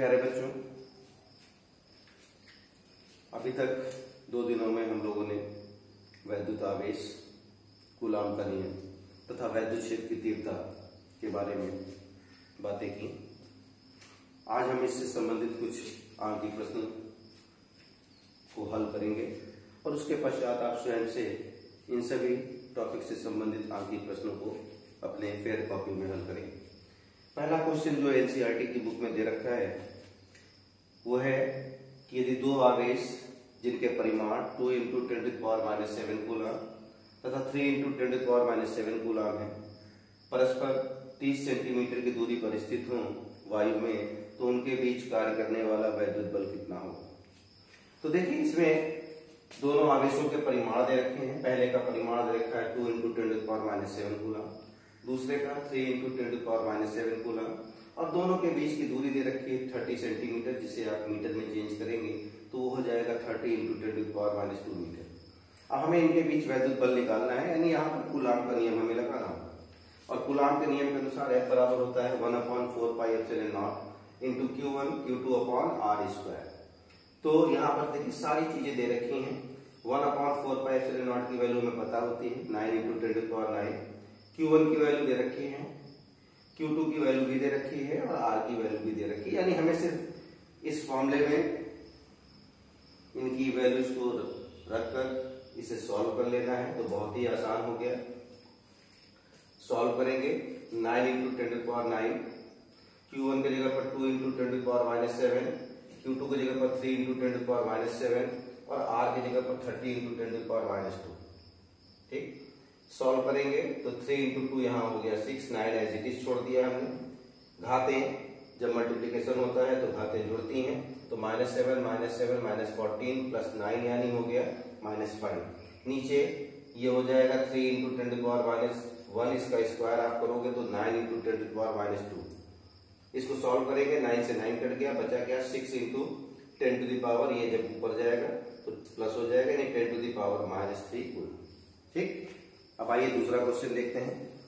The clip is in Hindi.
प्यारे बच्चों, अभी तक दो दिनों में हम लोगों ने वैद्युत आवेश गुलाम का नियम तथा वैद्युत क्षेत्र की तीव्रता के बारे में बातें की। आज हम इससे संबंधित कुछ आंकिक प्रश्न को हल करेंगे और उसके पश्चात आप स्वयं से इन सभी टॉपिक से संबंधित आंकिक प्रश्नों को अपने फेयर कॉपी में हल करेंगे। पहला क्वेश्चन जो एनसीईआरटी की बुक में दे रखा है, वो है कि यदि दो आवेश जिनके परिमाण two into ten power minus seven coulomb तथा three into ten power minus seven coulomb है, परस्पर 30 सेंटीमीटर की दूरी पर स्थित हों वायु में तो उनके बीच कार्य करने वाला वैद्युत बल कितना होगा तो देखिए, इसमें दोनों आवेशों के परिमाण दे रखे हैं। पहले का परिमाण दे रखा है two into ten power minus seven coulomb दूसरे का three into ten to power minus seven coulomb और दोनों के बीच की दूरी दे रखी है थर्टी सेंटीमीटर जिसे आप मीटर में चेंज करेंगे तो वो हो जाएगा thirty into ten to power minus two metre अब हमें इनके बीच वैद्युत बल निकालना है, यानी यहाँ पर कुलाम का नियम हमें लगाना होगा और कुलाम के नियम के अनुसार एफ़ बराबर होता है one upon four pi epsilon naught into q one q two upon r square तो यहाँ पर देखिए सारी चीज़ें दे रखी हैं। One upon four pi epsilon naught की वैल्यू हमें पता होती है nine into ten to power nine Q1 की वैल्यू दे रखी है Q2 की वैल्यू भी दे रखी है और R की वैल्यू भी दे रखी है। यानी हमें सिर्फ़ इस फॉर्मूले में इनकी वैल्यूज़ को रखकर इसे सॉल्व कर लेना है। तो बहुत ही आसान हो गया। सॉल्व करेंगे nine into ten power nine q one की जगह पर two into ten power minus seven q two की जगह पर three into ten power minus seven और आर की जगह पर thirty into ten power minus two ठीक? सॉल्व करेंगे तो थ्री इंटू टू यहाँ हो गया six nine as it is छोड़ दिया हमने। घाते जब मल्टीप्लीकेशन होता है तो घाते जुड़ती हैं तो minus seven minus seven minus fourteen plus nine यानी हो गया माइनस फाइव नीचे ये हो जाएगा three into ten to power minus one इसका स्क्वायर आप करोगे तो nine into ten to power minus two इसको सॉल्व करेंगे नाइन से नाइन कट गया, बचा क्या? Six into ten to power ये जब ऊपर जाएगा तो प्लस हो जाएगा यानी ten to power minus three ठीक? आइए दूसरा क्वेश्चन देखते हैं।